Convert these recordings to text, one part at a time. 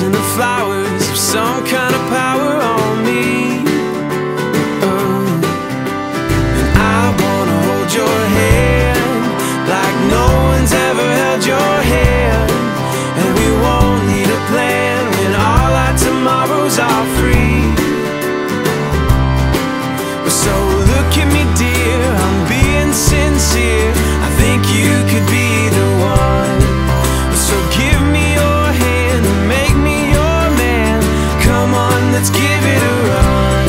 flowers have some kind of power on me. Oh. And I wanna hold your hand like no one's ever held your hand. And we won't need a plan when all our tomorrows are free. So look at me, dear, I'm being sincere. I think you could be let's give it a run.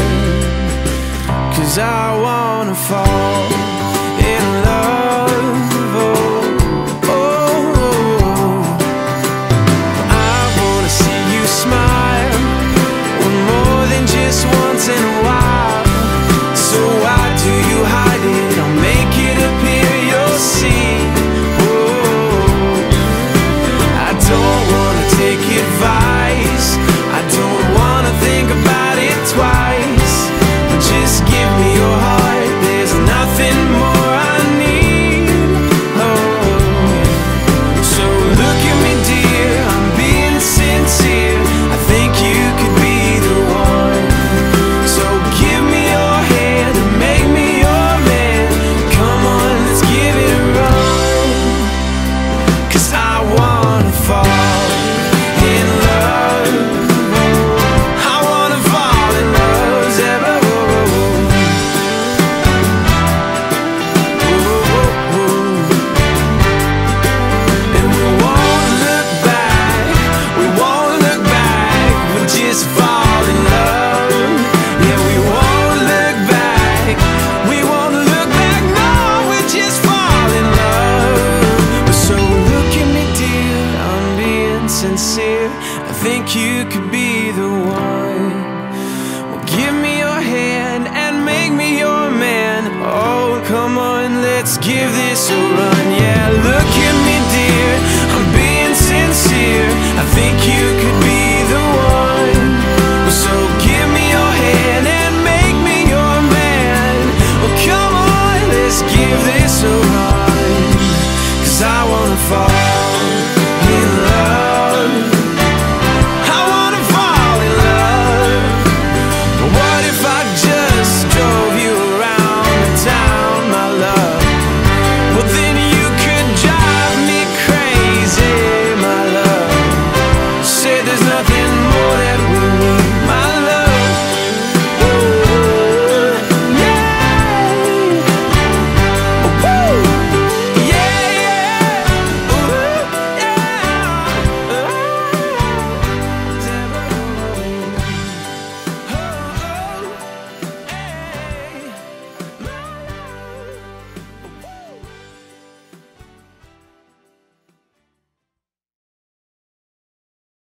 Cause I wanna fall you could be the one. Well, give me your hand and make me your man. Oh, come on, let's give this a run. Yeah, look at me, dear, I'm being sincere. I think you could be the one. So give me your hand and make me your man. Oh, come on, let's give this a run. Cause I wanna fall.